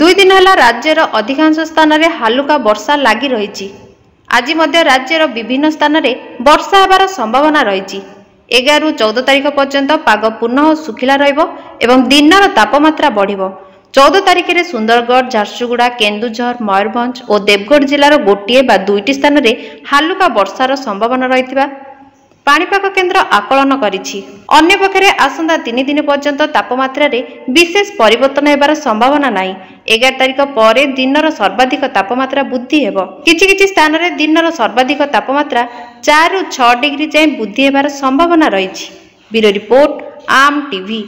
ଦୁଇ ଦିନ ହେଲା ରାଜ୍ୟର ଅଧିକାଂଶ ସ୍ଥାନରେ ହାଲୁକା ବର୍ଷା ଲାଗି ରହିଛି। ଆଜି ମଧ୍ୟ ରାଜ୍ୟର ବିଭିନ୍ନ ସ୍ଥାନରେ ବର୍ଷା ହେବାର ସମ୍ଭାବନା ରହିଛି। ଏଗାରରୁ ଚଉଦ ତାରିଖ ପର୍ଯ୍ୟନ୍ତ ପାଗ ପୁନଃ ଶୁଖିଲା ରହିବ ଏବଂ ଦିନର ତାପମାତ୍ରା ବଢ଼ିବ। ଚଉଦ ତାରିଖରେ ସୁନ୍ଦରଗଡ଼ ଝାରସୁଗୁଡ଼ା କେନ୍ଦୁଝର ମୟୂରଭଞ୍ଜ ଓ ଦେବଗଡ଼ ଜିଲ୍ଲାର ଗୋଟିଏ ବା ଦୁଇଟି ସ୍ଥାନରେ ହାଲୁକା ବର୍ଷାର ସମ୍ଭାବନା ରହିଥିବା ପାଣିପାଗ କେନ୍ଦ୍ର ଆକଳନ କରିଛି। ଅନ୍ୟପକ୍ଷରେ ଆସନ୍ତା ତିନି ଦିନ ପର୍ଯ୍ୟନ୍ତ ତାପମାତ୍ରାରେ ବିଶେଷ ପରିବର୍ତ୍ତନ ହେବାର ସମ୍ଭାବନା ନାହିଁ। ଏଗାର ତାରିଖ ପରେ ଦିନର ସର୍ବାଧିକ ତାପମାତ୍ରା ବୃଦ୍ଧି ହେବ। କିଛି କିଛି ସ୍ଥାନରେ ଦିନର ସର୍ବାଧିକ ତାପମାତ୍ରା ଚାରିରୁ ଛଅ ଡିଗ୍ରୀ ଯାଏଁ ବୃଦ୍ଧି ହେବାର ସମ୍ଭାବନା ରହିଛି। ବ୍ୟୁରୋ ରିପୋର୍ଟ ଆମ୍ ଟିଭି।